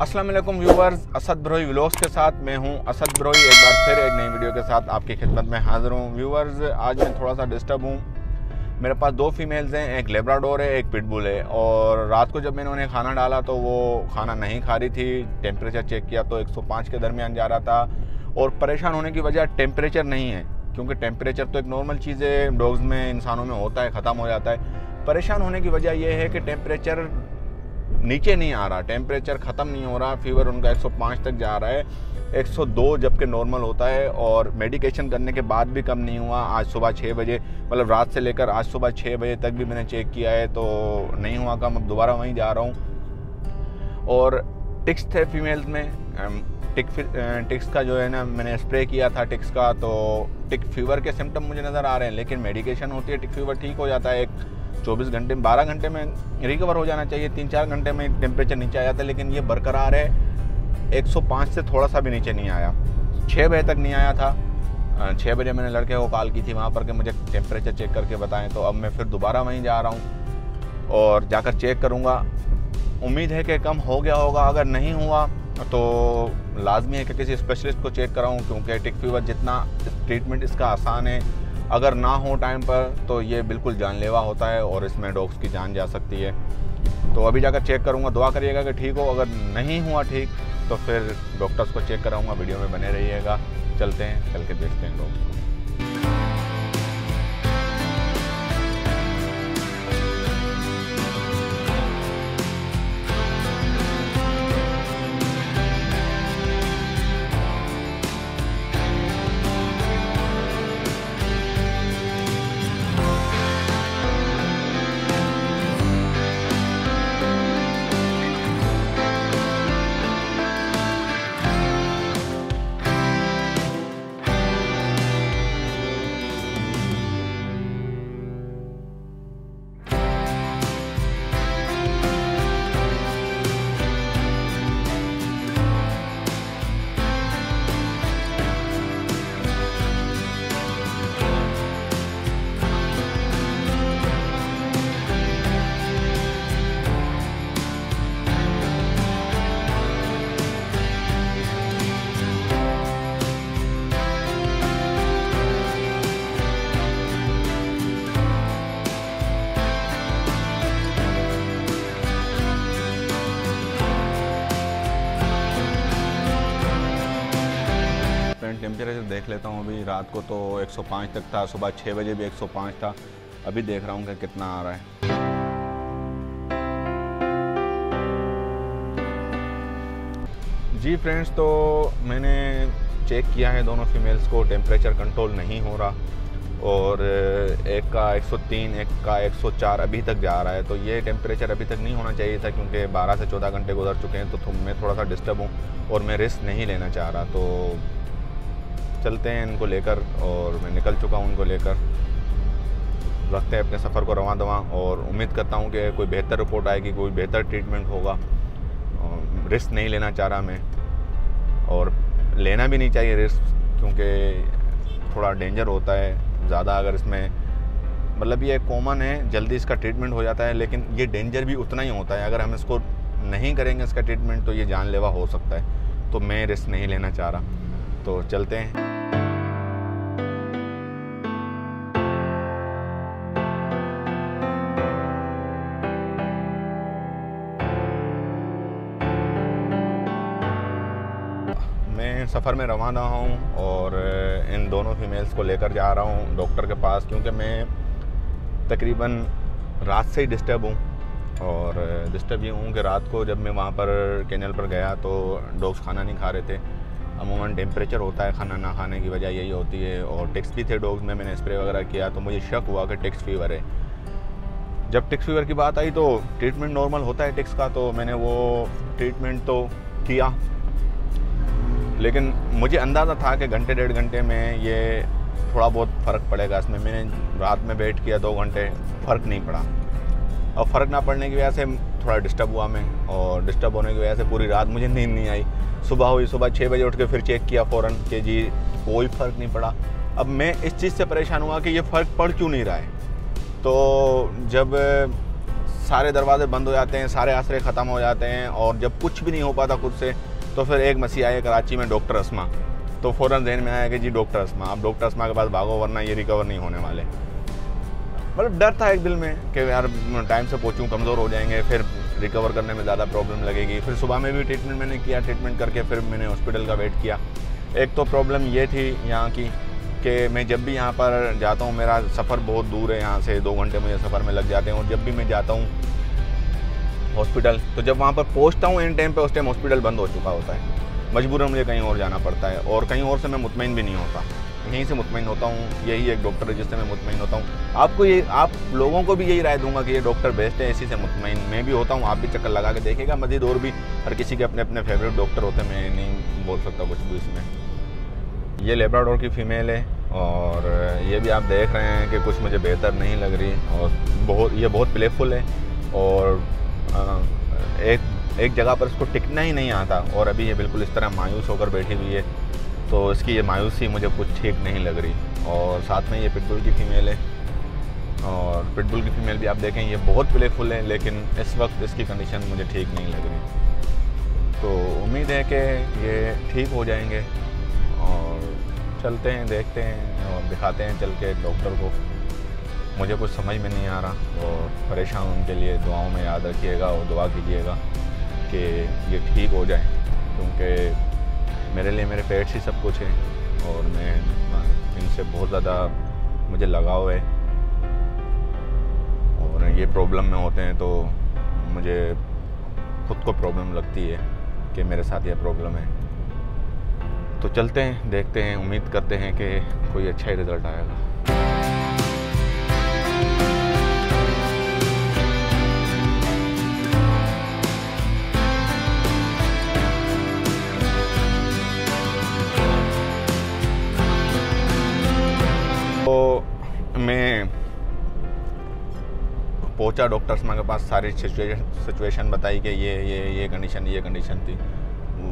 वालेकुम viewers Asad Brohi vlogs के साथ मैं हूँ। असद ब्रोई, एक बार फिर एक नई वीडियो के साथ आपकी खिदमत में हाज़िर हूँ। व्यूवर्स आज मैं थोड़ा सा डिस्टर्ब हूँ। मेरे पास दो फीमेल्स हैं, एक लेब्राडोर है, एक पिटबुल है। और रात को जब मैंने उन्हें खाना डाला तो वो खाना नहीं खा रही थी। टेम्परेचर चेक किया तो 105 के दरमियान जा रहा था। और परेशान होने की वजह टेम्परेचर नहीं है, क्योंकि टेम्परेचर तो एक नॉर्मल चीज़ है। डॉग्स में, इंसानों में होता है, ख़त्म हो जाता है। परेशान होने की वजह यह है कि टेम्परेचर नीचे नहीं आ रहा टेम्परेचर ख़त्म नहीं हो रहा फीवर उनका 105 तक जा रहा है 102 जबकि नॉर्मल होता है और मेडिकेशन करने के बाद भी कम नहीं हुआ, आज सुबह छः बजे मतलब रात से लेकर आज सुबह छः बजे तक भी मैंने चेक किया है तो नहीं हुआ कम, अब दोबारा वहीं जा रहा हूँ। और टिक्स थे फीमेल्स में टिक टिक्स का जो है ना, मैंने स्प्रे किया था टिक्स का तो टिक फीवर के सिम्टम मुझे नज़र आ रहे हैं, लेकिन मेडिकेशन होती है, टिक फीवर ठीक हो जाता है, एक चौबीस घंटे में बारह घंटे में रिकवर हो जाना चाहिए, तीन चार घंटे में टेम्परेचर नीचे आ जाता है लेकिन ये बरकरार है। 105 से थोड़ा सा भी नीचे नहीं आया। छः बजे तक नहीं आया था। छः बजे मैंने लड़के को कॉल की थी वहाँ पर कि मुझे टेम्परेचर चेक करके बताएँ तो अब मैं फिर दोबारा वहीं जा रहा हूँ और जाकर चेक करूँगा। उम्मीद है कि कम हो गया होगा, अगर नहीं हुआ तो लाजमी है कि किसी स्पेशलिस्ट को चेक कराऊँ, क्योंकि टिक फीवर जितना ट्रीटमेंट इसका आसान है अगर ना हो टाइम पर तो ये बिल्कुल जानलेवा होता है और इसमें डॉग्स की जान जा सकती है। तो अभी जाकर चेक करूँगा, दुआ करिएगा कि ठीक हो। अगर नहीं हुआ ठीक तो फिर डॉक्टर्स को चेक कराऊँगा वीडियो में बने रहिएगा। चलते हैं, चल के देखते हैं डॉग्स को। टेम्परेचर देख लेता हूँ अभी। रात को तो 105 तक था, सुबह 6 बजे भी 105 था। अभी देख रहा हूँ कि कितना आ रहा है। जी फ्रेंड्स तो मैंने चेक किया है दोनों फीमेल्स को। टेम्परेचर कंट्रोल नहीं हो रहा और एक का 103 एक का 104 अभी तक जा रहा है। तो ये टेम्परेचर अभी तक नहीं होना चाहिए था क्योंकि 12 से 14 घंटे गुजर चुके हैं तो मैं थोड़ा सा डिस्टर्ब हूँ और मैं रिस्क नहीं लेना चाह रहा। तो चलते हैं इनको लेकर और मैं निकल चुका हूँ उनको लेकर। रखते हैं अपने सफ़र को रवा दवा और उम्मीद करता हूँ कि कोई बेहतर रिपोर्ट आएगी, कोई बेहतर ट्रीटमेंट होगा। रिस्क नहीं लेना चाह रहा मैं और लेना भी नहीं चाहिए रिस्क क्योंकि थोड़ा डेंजर होता है। ज़्यादा अगर इसमें मतलब ये कॉमन है, जल्दी इसका ट्रीटमेंट हो जाता है, लेकिन ये डेंजर भी उतना ही होता है। अगर हम इसको नहीं करेंगे इसका ट्रीटमेंट तो ये जानलेवा हो सकता है। तो मैं रिस्क नहीं लेना चाह रहा। तो चलते हैं। मैं सफ़र में रवाना हूँ और इन दोनों फीमेल्स को लेकर जा रहा हूँ डॉक्टर के पास क्योंकि मैं तकरीबन रात से ही डिस्टर्ब हूँ और डिस्टर्ब ये हूँ कि रात को जब मैं वहाँ पर कैनल पर गया तो डॉग्स खाना नहीं खा रहे थे। अमूमन टेम्परेचर होता है खाना ना खाने की वजह यही होती है। और टिक्स भी थे डॉग्स में, मैंने स्प्रे वगैरह किया तो मुझे शक हुआ कि टिक्स फीवर है। जब टिक्स फीवर की बात आई तो ट्रीटमेंट नॉर्मल होता है टिक्स का तो मैंने वो ट्रीटमेंट तो किया। लेकिन मुझे अंदाज़ा था कि घंटे, डेढ़ घंटे में ये थोड़ा बहुत फ़र्क पड़ेगा। इसमें मैंने रात में वेट किया दो घंटे, फ़र्क नहीं पड़ा। और फ़र्क ना पड़ने की वजह से थोड़ा डिस्टर्ब हुआ मैं और डिस्टर्ब होने की वजह से पूरी रात मुझे नींद नहीं आई। सुबह हुई, सुबह छः बजे उठ के फिर चेक किया फ़ौरन कि जी कोई फ़र्क नहीं पड़ा। अब मैं इस चीज़ से परेशान हुआ कि ये फ़र्क पड़ क्यों नहीं रहा है? तो जब सारे दरवाजे बंद हो जाते हैं, सारे आसरे ख़त्म हो जाते हैं और जब कुछ भी नहीं हो पाता खुद से तो फिर एक मसीह आए कराची में डॉक्टर असमा। तो फ़ौरन जहन में आया कि जी डॉक्टर असमा, आप डॉक्टर असमा के पास भागो वरना ये रिकवर नहीं होने वाले। मतलब डर था एक दिल में। कि यार टाइम से पहुँचूँ, कमज़ोर हो जाएँगे, फिर रिकवर करने में ज़्यादा प्रॉब्लम लगेगी। फिर सुबह में भी ट्रीटमेंट मैंने किया ट्रीटमेंट करके फिर मैंने हॉस्पिटल का वेट किया। एक तो प्रॉब्लम ये थी यहाँ की कि मैं जब भी यहाँ पर जाता हूँ, मेरा सफ़र बहुत दूर है यहाँ से, दो घंटे मुझे सफ़र में लग जाते हैं। और जब भी मैं जाता हूँ हॉस्पिटल तो जब वहाँ पर पहुँचता हूँ इन टाइम पे उस टाइम हॉस्पिटल बंद हो चुका होता है। मजबूरन मुझे कहीं और जाना पड़ता है और कहीं और से मैं मुतमिन भी नहीं होता। यहीं से मुतमिन होता हूँ, यही एक डॉक्टर है जिससे मैं मुतमिन होता हूँ। आपको ये, आप लोगों को भी यही राय दूँगा कि ये डॉक्टर बेस्ट है, इसी से मुतमिन मैं भी होता हूँ। आप भी चक्कर लगा के देखेगा मजीद और भी हर किसी के अपने अपने फेवरेट डॉक्टर होते हैं, मैं नहीं बोल सकता कुछ भी इसमें। ये लेब्राडोर की फ़ीमेल है और ये भी आप देख रहे हैं कि कुछ मुझे बेहतर नहीं लग रही और बहुत, ये बहुत प्लेफुल है और एक एक जगह पर इसको टिकना ही नहीं आता और अभी ये बिल्कुल इस तरह मायूस होकर बैठी हुई है। तो इसकी ये मायूसी मुझे कुछ ठीक नहीं लग रही। और साथ में ये पिटबुल की फ़ीमेल है। और पिटबुल की फ़ीमेल भी आप देखें, ये बहुत प्लेफुल है, लेकिन इस वक्त इसकी कंडीशन मुझे ठीक नहीं लग रही। तो उम्मीद है कि ये ठीक हो जाएँगे। और चलते हैं, देखते हैं और दिखाते हैं चल के डॉक्टर को। मुझे कुछ समझ में नहीं आ रहा और परेशान उनके लिए दुआओं में याद रखिएगा और दुआ कीजिएगा कि ये ठीक हो जाए, क्योंकि मेरे लिए मेरे पेट्स ही सब कुछ हैं और मैं इनसे बहुत ज़्यादा मुझे लगाव है। और ये प्रॉब्लम में होते हैं तो मुझे खुद को प्रॉब्लम लगती है कि मेरे साथ ये प्रॉब्लम है। तो चलते हैं, देखते हैं, उम्मीद करते हैं कि कोई अच्छा ही रिज़ल्ट आएगा। मैं पहुँचा डॉक्टर शर्मा के पास, सारी सिचुएशन बताई कि ये ये ये कंडीशन ये कंडीशन थी।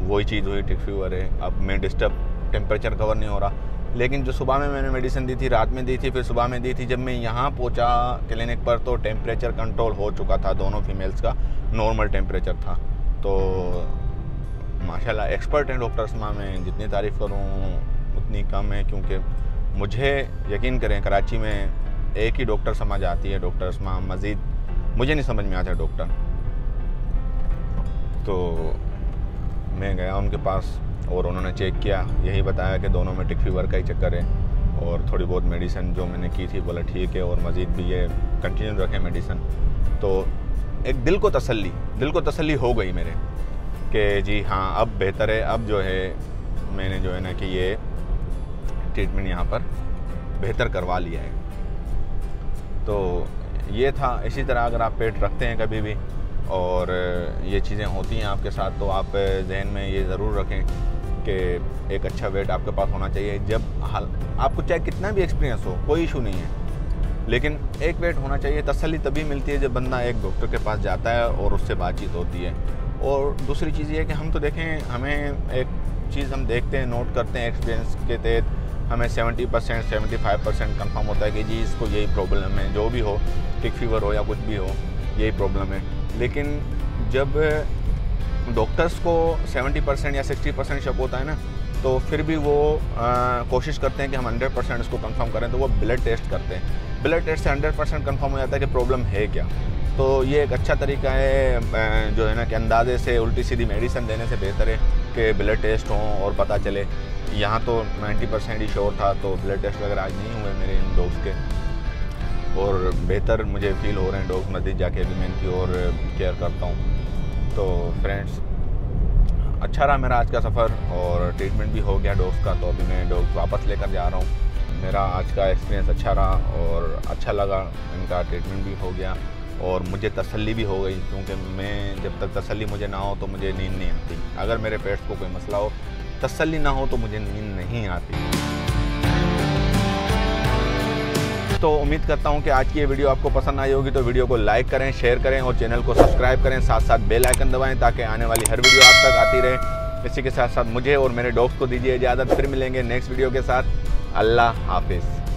वही चीज़ हुई टिक फीवर है अब मैं डिस्टर्ब टेम्परेचर कवर नहीं हो रहा। लेकिन जो सुबह में मैंने मेडिसिन दी थी, रात में दी थी, फिर सुबह में दी थी, जब मैं यहाँ पहुँचा क्लिनिक पर तो टेम्परेचर कंट्रोल हो चुका था दोनों फीमेल्स का। नॉर्मल टेम्परेचर था। तो माशाल्लाह एक्सपर्ट हैं डॉक्टर शर्मा में जितनी तारीफ़ करूँ, उतनी कम है, क्योंकि मुझे यकीन करें, कराची में एक ही डॉक्टर समझ आती है, डॉक्टर असमा मज़ीद। मुझे नहीं समझ में आता डॉक्टर। तो मैं गया उनके पास और उन्होंने चेक किया। यही बताया कि दोनों में टिक फीवर का ही चक्कर है और थोड़ी बहुत मेडिसिन जो मैंने की थी, बोला ठीक है और मज़ीद भी ये कंटिन्यू रखें मेडिसिन। तो एक दिल को तसल्ली, दिल को तसल्ली हो गई मेरे कि जी हाँ अब बेहतर है। अब जो है मैंने जो है ना कि ये ट्रीटमेंट यहाँ पर बेहतर करवा लिया है। तो ये था, इसी तरह अगर आप पेट रखते हैं कभी भी और ये चीज़ें होती हैं आपके साथ तो आप जहन में ये ज़रूर रखें कि एक अच्छा वेट आपके पास होना चाहिए। जब हाल, आपको चाहे कितना भी एक्सपीरियंस हो, कोई इशू नहीं है। लेकिन एक वेट होना चाहिए तसली तभी मिलती है जब बंदा एक डॉक्टर के पास जाता है और उससे बातचीत होती है। और दूसरी चीज़ ये कि हम तो देखें, हमें एक चीज़ हम देखते हैं नोट करते हैं एक्सपीरियंस के तहत हमें 70 percent seventy five percent confirm होता है कि जी इसको यही प्रॉब्लम है। जो भी हो टिक फीवर हो या कुछ भी हो यही प्रॉब्लम है। लेकिन जब डॉक्टर्स को 70 परसेंट या 60 परसेंट शक होता है ना तो फिर भी वो आ, कोशिश करते हैं कि हम 100 परसेंट इसको कंफर्म करें तो वो ब्लड टेस्ट करते हैं। ब्लड टेस्ट से 100 परसेंट कन्फर्म हो जाता है कि प्रॉब्लम है क्या। तो ये एक अच्छा तरीका है जो है ना कि अंदाजे से उल्टी सीधी मेडिसिन देने से बेहतर है कि ब्लड टेस्ट हों और पता चले। यहाँ तो 90 परसेंट ही श्योर था तो ब्लड टेस्ट वगैरह आज नहीं हुए मेरे इन डॉग्स के। और बेहतर मुझे फील हो रहे हैं डॉग्स मस्जिद जाके अभी मैं इनकी और केयर करता हूँ। तो फ्रेंड्स अच्छा रहा मेरा आज का सफ़र और ट्रीटमेंट भी हो गया डॉग्स का तो अभी मैं डॉग्स वापस लेकर जा रहा हूँ। मेरा आज का एक्सपीरियंस अच्छा रहा और अच्छा लगा, इनका ट्रीटमेंट भी हो गया और मुझे तसल्ली भी हो गई, क्योंकि मैं जब तक तसल्ली मुझे ना हो तो मुझे नींद नहीं आती। अगर मेरे पेट्स को कोई मसला हो तसल्ली ना हो तो मुझे नींद नहीं आती। तो उम्मीद करता हूँ कि आज की ये वीडियो आपको पसंद आई होगी तो वीडियो को लाइक करें, शेयर करें और चैनल को सब्सक्राइब करें। साथ साथ बेल आइकन दबाएँ ताकि आने वाली हर वीडियो आप तक आती रहे। इसी के साथ साथ मुझे और मेरे डॉग्स को दीजिए इजाज़त, फिर मिलेंगे नेक्स्ट वीडियो के साथ। अल्लाह हाफिज़।